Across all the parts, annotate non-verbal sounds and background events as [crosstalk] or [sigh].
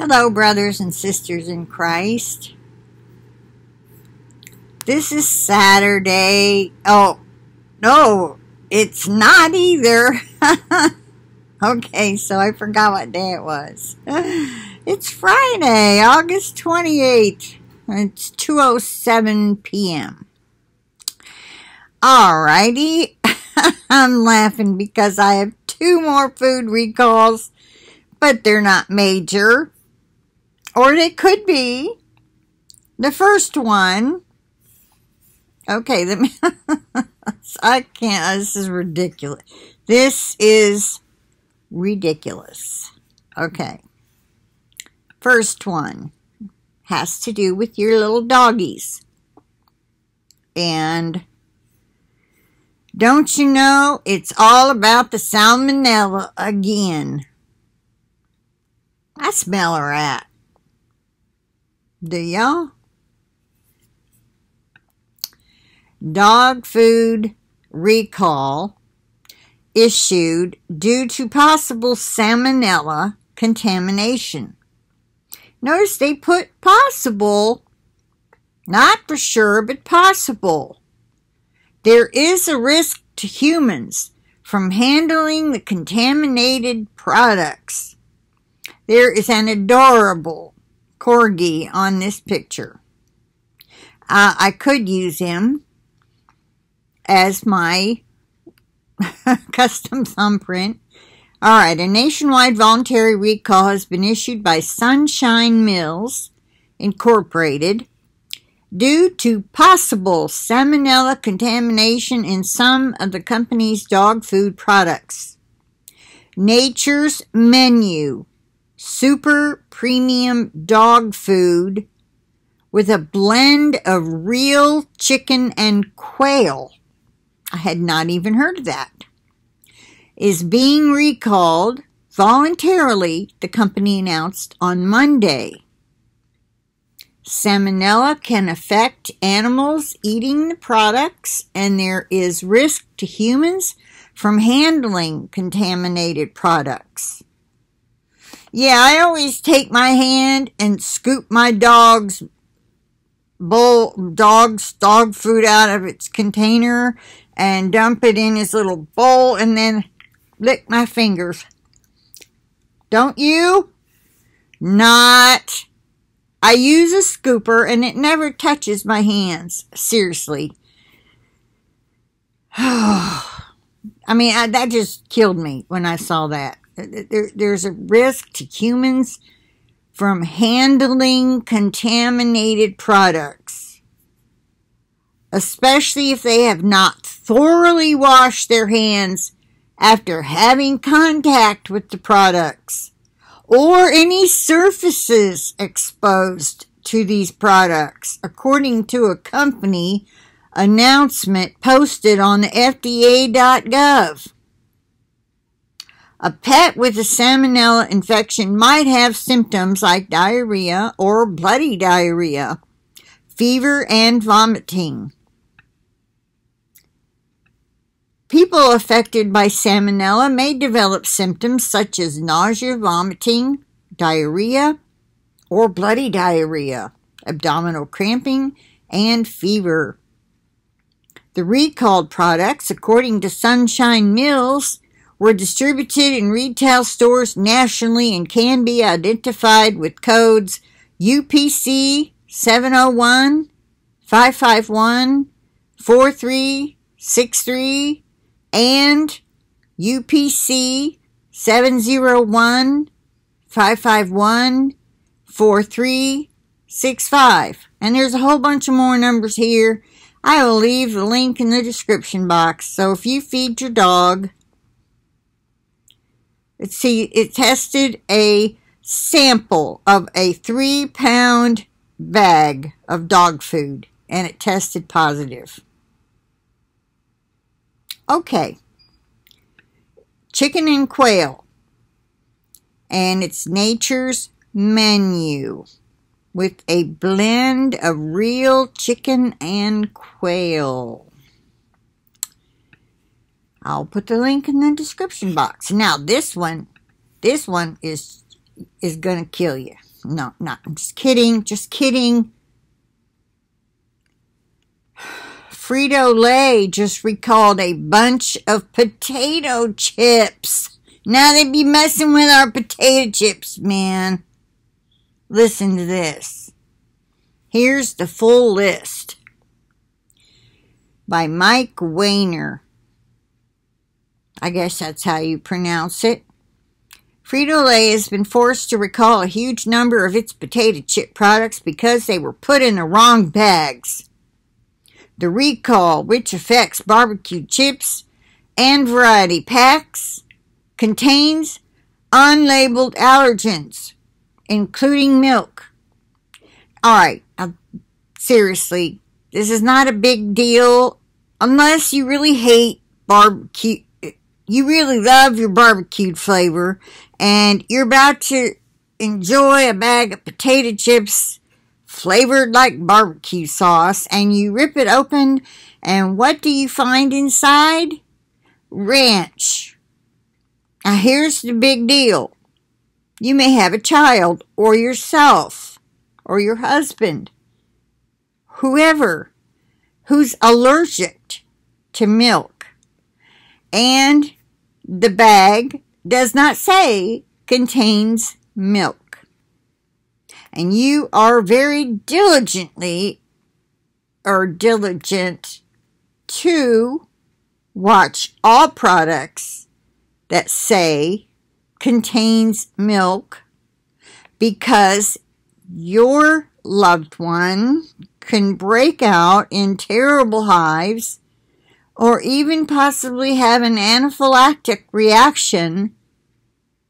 Hello, brothers and sisters in Christ. This is Saturday. Oh, no, it's not either. [laughs] okay, so I forgot what day it was. [sighs] It's Friday, August 28th. It's 2.07 p.m. Alrighty. [laughs] I'm laughing because I have two more food recalls, but they're not major. Or it could be. The first one. Okay, the, [laughs] I can't. This is ridiculous. This is ridiculous. Okay. First one has to do with your little doggies. And don't you know it's all about the salmonella again? I smell a rat. Do? Dog food recall issued due to possible salmonella contamination. Notice they put possible, not for sure, but possible. There is a risk to humans from handling the contaminated products. There is an adorable corgi on this picture. Uh, I could use him as my [laughs] custom thumbprint. All right, a nationwide voluntary recall has been issued by Sunshine Mills Incorporated due to possible salmonella contamination in some of the company's dog food products. Nature's Menu super premium dog food with a blend of real chicken and quail. I had not even heard of that. Is being recalled voluntarily, the company announced on Monday. Salmonella can affect animals eating the products, and there is risk to humans from handling contaminated products. Yeah, I always take my hand and scoop my dog's bowl, dog's dog food out of its container and dump it in his little bowl and then lick my fingers. Don't you? Not. I use a scooper and it never touches my hands. Seriously. [sighs] I mean, I, that just killed me when I saw that. There, there's a risk to humans from handling contaminated products, especially if they have not thoroughly washed their hands after having contact with the products or any surfaces exposed to these products, according to a company announcement posted on the FDA.gov. A pet with a salmonella infection might have symptoms like diarrhea or bloody diarrhea, fever, and vomiting. People affected by salmonella may develop symptoms such as nausea, vomiting, diarrhea, or bloody diarrhea, abdominal cramping, and fever. The recalled products, according to Sunshine Mills, were distributed in retail stores nationally and can be identified with codes UPC 701 551 4363 and UPC 701 551 4365. And there's a whole bunch of more numbers here. I will leave the link in the description box. So if you feed your dog, see, it tested a sample of a three pound bag of dog food and it tested positive. Okay. Chicken and quail. And it's nature's menu with a blend of real chicken and quail. I'll put the link in the description box. Now this one, this one is is gonna kill you. no, not. I'm just kidding. Just kidding. [sighs] Frito Lay just recalled a bunch of potato chips. Now they be messing with our potato chips, man. Listen to this. Here's the full list by Mike Wehner. I guess that's how you pronounce it. Frito-Lay has been forced to recall a huge number of its potato chip products because they were put in the wrong bags. The recall, which affects barbecue chips and variety packs, contains unlabeled allergens, including milk. Alright, uh, seriously, this is not a big deal unless you really hate barbecue you really love your barbecued flavor and you're about to enjoy a bag of potato chips flavored like barbecue sauce and you rip it open and what do you find inside? Ranch. Now here's the big deal. You may have a child or yourself or your husband, whoever who's allergic to milk and the bag does not say contains milk. And you are very diligently or diligent to watch all products that say contains milk because your loved one can break out in terrible hives or even possibly have an anaphylactic reaction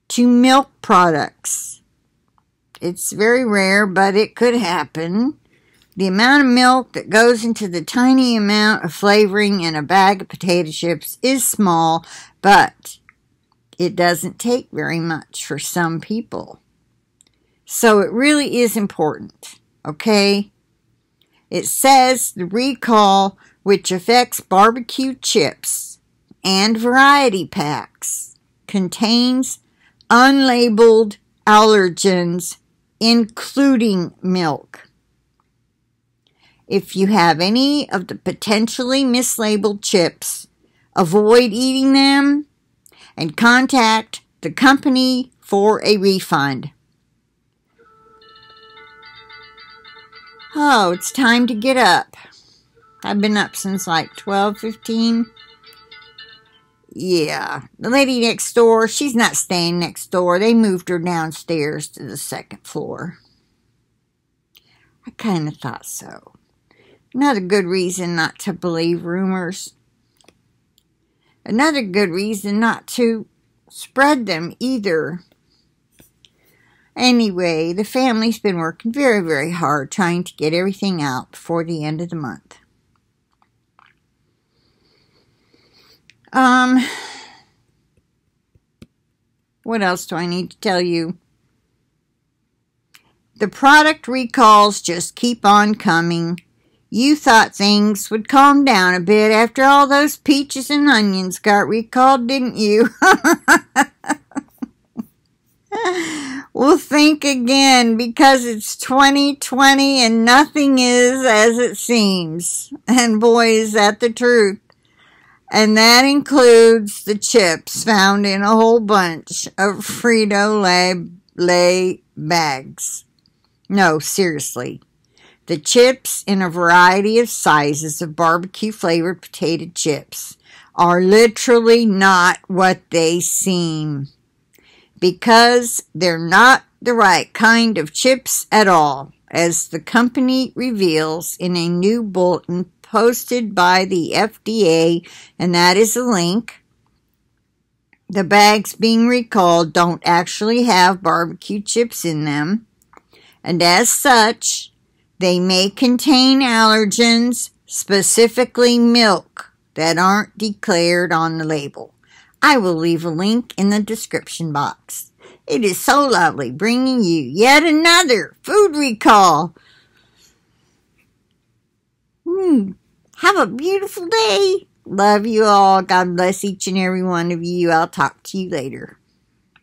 to milk products. It's very rare, but it could happen. The amount of milk that goes into the tiny amount of flavoring in a bag of potato chips is small, but it doesn't take very much for some people. So it really is important, okay? It says the recall which affects barbecue chips and variety packs, contains unlabeled allergens, including milk. If you have any of the potentially mislabeled chips, avoid eating them and contact the company for a refund. Oh, it's time to get up. I've been up since like 12, 15. Yeah, the lady next door, she's not staying next door. They moved her downstairs to the second floor. I kind of thought so. Another good reason not to believe rumors. Another good reason not to spread them either. Anyway, the family's been working very, very hard trying to get everything out before the end of the month. Um, what else do I need to tell you? The product recalls just keep on coming. You thought things would calm down a bit after all those peaches and onions got recalled, didn't you? [laughs] well, think again because it's 2020 and nothing is as it seems. And boy, is that the truth. And that includes the chips found in a whole bunch of Frito Lay, Lay bags. No, seriously. The chips in a variety of sizes of barbecue flavored potato chips are literally not what they seem because they're not the right kind of chips at all, as the company reveals in a new bulletin posted by the FDA, and that is a link. The bags being recalled don't actually have barbecue chips in them, and as such, they may contain allergens, specifically milk, that aren't declared on the label. I will leave a link in the description box. It is so lovely bringing you yet another food recall. Hmm. Have a beautiful day. Love you all. God bless each and every one of you. I'll talk to you later.